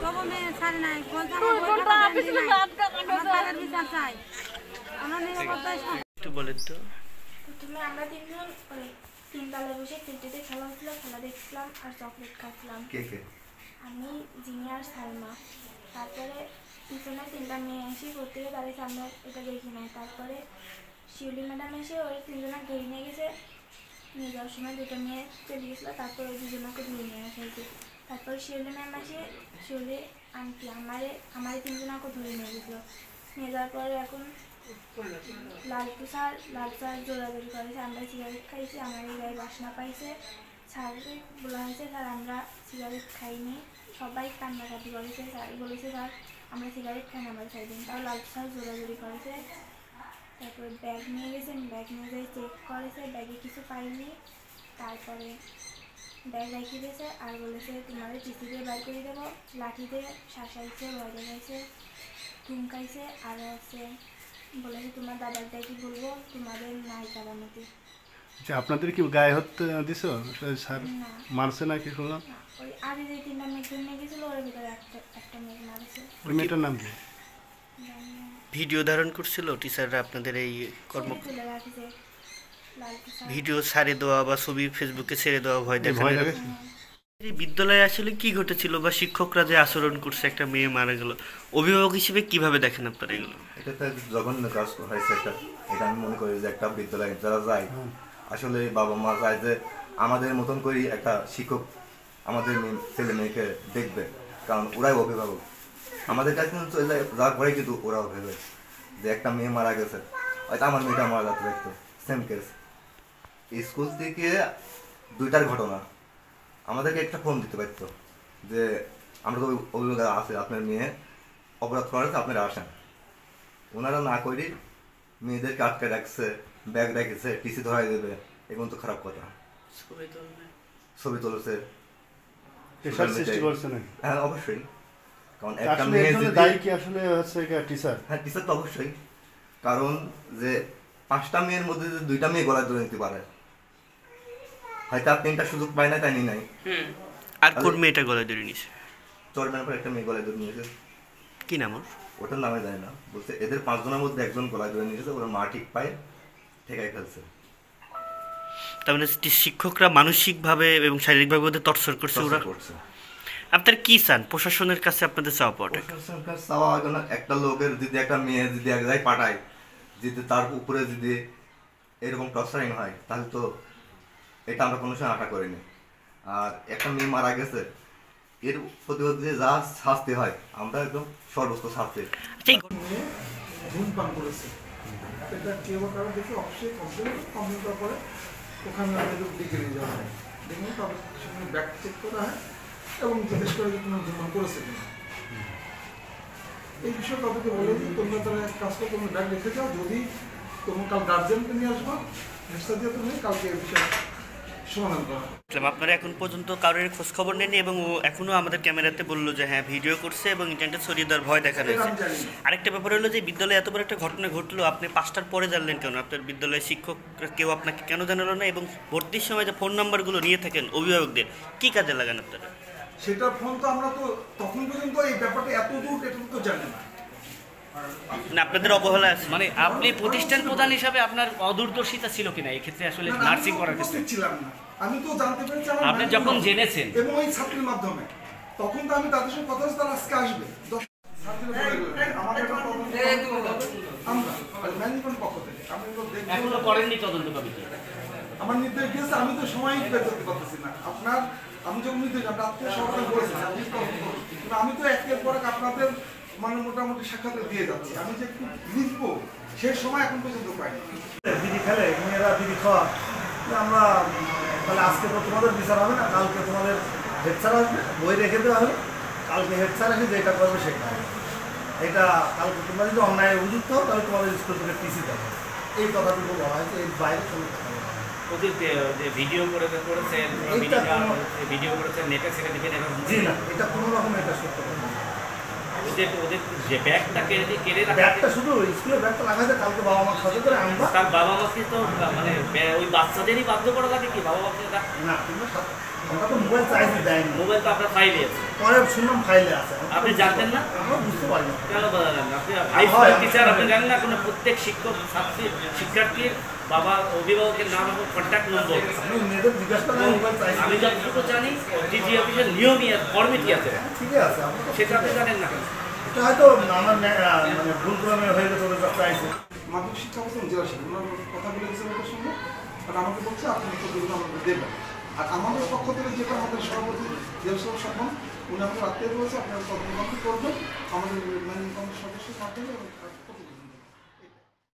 তবু মেয়ে ছাড়ি নাই তাদের বিচার চাই একটু বলেন তো। প্রথমে আমরা তিনজন তিনতলায় বসে ক্রিকেটে খেলা হচ্ছিল খেলা দেখছিলাম আর চকলেট খাচ্ছিলাম। কে কে? আমি জিনিয়ার সালমা। তারপরে পিছনে তিনটা মেয়ে এসে প্রত্যেকে দাঁড়িয়েছে আমরা এটা দেখি নাই তারপরে শিউলি ম্যাডাম এসে ওই তিনজনা ঘেরে নিয়ে গেছে। নিয়ে যাওয়ার সময় দুটো মেয়ে চলে গেছিল তারপর ওই দুজনকে ধরে নিয়ে আসে আর কি। তারপর শিউলি ম্যাম এসে শিউলি আন্টি আমারে আমারে তিনজনকে ধরে নিয়ে গেছিল। নিয়ে যাওয়ার পরে এখন লালটু স্যার লাল স্যার জোরাজোরি করেছে, আমরা সিগারেট খাইছি, আমার এই গায়ে বাসনা পাইছে স্যারকে বলা হয়েছে, স্যার, আমরা সিগারেট খাইনি। সবাই কান্নাকাটি করেছে, স্যার বলেছে, স্যার, আমরা সিগারেট খাই না, আমরা খাই দিন তাও লাল স্যার জোরাজোরি করেছে। তারপরে ব্যাগ নিয়ে গেছেন ব্যাগ নিয়ে যেয়ে চেক করেছে ব্যাগে কিছু পাইনি। তারপরে ব্যাগ রেখে দিয়েছে, আর বলেছে, তোমাদের টিসি দিয়ে বার করে দেবো। লাঠিতে শাসাইছে, ভয় দেখাইছে ঠুমকাইছে আর হচ্ছে বলেছে তোমার দাদার কি বলব? তোমাদের বানাতে আচ্ছা আপনাদের কি গায়ে হতে দিছ? স্যার মারছে নাকি শুনলাম না, ওই আগে যে তিনটা মেয়ে জন্য গেছিল ওর ভিতরে একটা একটা মেয়ে মারেছে। ওই মেয়েটার নাম কি? ভিডিও ধারণ করছিল টিচাররা আপনাদের এই কর্ম ভিডিও ছাড়ে দেওয়া বা ছবি ফেসবুকে ছেড়ে দেওয়া ভয় দেখা ভয় লাগে এই বিদ্যালয়ে আসলে কি ঘটেছিল বা শিক্ষকরা যে আচরণ করছে একটা মেয়ে মারা গেল অভিভাবক হিসেবে কীভাবে দেখেন আপনারা এগুলো? এটা তো জঘন্য কাজ হয়েছে একটা এটা আমি মনে করি যে একটা বিদ্যালয়ে যারা যায় আসলে বাবা মা যায় যে আমাদের মতন করেই একটা শিক্ষক আমাদের মেয়ে- ছেলে মেয়েকে দেখবে কারণ ওরাই অভিভাবক। আমাদের কাছে কিন্তু যা করে কিন্তু ওরা অভিভাবক যে একটা মেয়ে মারা গেছে হয়তো আমার মেয়েটা মারা যাচ্ছে দেখতো। সেম কেস স্কুল থেকে দুইটার ঘটনা। আমাদেরকে একটা ফোন দিতে পারতো যে আমরা তো অভিভাবক আছে আপনার মেয়ে অপরাধ করেছে আপনারা আসেন। ওনারা না করি মেয়েদেরকে আটকে রাখছে ব্যাগ রেখেছে টিসি ধরাই দেবে এগুলো তো খারাপ কথা। ছবি তুলেছে। হ্যাঁ অবশ্যই। কারণ একটা মেয়ে দায়ী কি আসলে হচ্ছে টিচার হ্যাঁ টিচার তো অবশ্যই। কারণ যে পাঁচটা মেয়ের মধ্যে যে দুইটা মেয়ে গলায় ধরে নিতে পারে হয়তো আর তিনটা সুযোগ পায় না তাই নাই। আর কোন মেয়েটা গলায় ধরে নিছে চরমের পর একটা মেয়ে গলায় ধরে নিয়েছে। কি নাম ওর? ওটার নামে যায় না। বলছে এদের পাঁচজনের মধ্যে একজন গলায় ধরে নিয়েছে ওরা মা ঠিক পায় ঠেকাই ফেলছে। তার মানে শিক্ষকরা মানসিকভাবে এবং শারীরিকভাবে ওদের টর্চার করছে ওরা করছে। আপনার কি চান? প্রশাসনের কাছে আপনাদের চাওয়া পাওয়াটা কি? প্রশাসনকার চাওয়া একটা লোকের যদি একটা মেয়ে যদি এক জায়গায় পাঠায় যদি তার উপরে যদি এরকম টর্চারিং হয় তাহলে তো এটা আমরা কোনো সময় আশা করিনি। আর একটা মেয়ে মারা গেছে এর প্রতিবাদ যে যা শাস্তি হয় আমরা একদম সর্বোচ্চ শাস্তি। ধূমপান করেছে। এটা কেউ কারও দেখে অবশ্যই কমপ্লেন কমপ্লেন করার পরে ওখানে আমাদের ডেকে নিয়ে যাওয়া হয়। দেখুন তারপর সেখানে ব্যাগ চেক করা হয় এবং জিজ্ঞেস করে যে ধূমপান করেছে কিনা। এই বিষয়ে তাদেরকে বলে দিই তোমরা তারা এক কাজ করো তোমরা ব্যাগ রেখে যাও। যদি তোমরা কাল গার্জেনকে নিয়ে আসবা হেডস্টার দিয়ে তুমি কালকে এই বিষয়ে সমাধান করা হবে। দেখলাম আপনারা এখন পর্যন্ত কারোর খোঁজ খবর নেননি এবং ও এখনও আমাদের ক্যামেরাতে বলল যে হ্যাঁ ভিডিও করছে এবং ইন্টারনেটে ছড়িয়ে দেওয়ার ভয় দেখানো হয়েছে। আরেকটা ব্যাপার হলো যে বিদ্যালয়ে এত বড় একটা ঘটনা ঘটলো আপনি পাঁচটার পরে জানলেন কেন? আপনার বিদ্যালয়ের শিক্ষক কেউ আপনাকে কেন জানালো না? এবং ভর্তির সময় যে ফোন নাম্বারগুলো নিয়ে থাকেন অভিভাবকদের কি কাজে লাগান আপনারা? সেটার ফোন তো আমরা তো তখন পর্যন্ত এই ব্যাপারটা এত দূর এটা তো জানি না। না আপনাদের অবহেলা আছে। মানে আপনি প্রতিষ্ঠান প্রধান হিসাবে আপনার অদূরদর্শিতা ছিল কিনা? এই ক্ষেত্রে আসলে নার্সিং করার ক্ষেত্রে। ছিলাম না। আমি তো জানতে পেরেছি আপনি যখন জেনেছেন। এবং ওই ছাত্রীর মাধ্যমে। তখন তো আমি তাদের সঙ্গে কথা তারা আজকে আসবে। হবে। আমরা নির্দেশ দিয়েছে আমি তো সময় বের করতে পারতেছি না। আপনার আমি যখন নির্দেশ আত্মীয় সরকার। কিন্তু আমি তো একের পর এক আপনাদের মানে মোটামুটি সাক্ষাৎ দিয়ে যাচ্ছি। আমি যে একটু লিখব সেই সময় এখন পর্যন্ত পাইনি। দিদি খেলে মেয়েরা দিদি খাওয়া। আমরা তাহলে আজকে তো তোমাদের বিচার হবে না কালকে তোমাদের হেড স্যার আসবে বই রেখে দেওয়া হলে কালকে হেড স্যার এসে যেটা করবে সেটা এটা কালকে তোমরা যদি অন্যায় অভিযুক্ত হও তাহলে তোমাদের স্কুল থেকে টিসি দেবে এই কথাটুকু বলা হয়েছে এর বাইরে কোনো কথা ওদের যে- যে ভিডিও করে করেছেন ভিডিও করেছেন নেটে ছেড়ে দিবেন জি না এটা কোনো রকম এটা সত্য কথা। ওদের ওদের যে ব্যাগটা কেড়ে কেড়ে ব্যাগটা শুধু স্কুলে ব্যাগটা লাগাতে কালকে বাবা মার সাথে করে আনবা। তার বাবা মাকে তো মানে ওই বাচ্চাদেরই বাধ্য করা লাগে কি? বাবা মাকে না তোমরা আমরা তো মোবাইল চাইছি দেয়নি। মোবাইল তো আপনার ফাইলে আছে। পরে শুনলাম ফাইলে আছে। আপনি জানতেন না? আমরা বুঝতে পারি না। কেন বলা আপনি টিচার জানেন না কোনো প্রত্যেক শিক্ষক ছাত্রী শিক্ষার্থীর বাবা অভিভাবকের নাম এবং কন্ট্যাক্ট নম্বর আমি যতটুকু জানি ডিজি অফিসের নিয়মই আছে ফর্মেটই আছে? সেটা আপনি জানেন না। হয়তো ভুল গেছে মাধ্যমিক শিক্ষা প্রথম জেলা শিক্ষা। কথা বলে ওটার সঙ্গে। আর আমাকে বলছে আপনি আমাকে দেবেন। আর আমাদের পক্ষ থেকে যেটা আমাদের সভাপতি জেলা সভা সম্মান উনি আমাকে রাত্রে বলেছে, আপনারা তদন্ত করবেন। আমাদের সদস্যের মাধ্যমে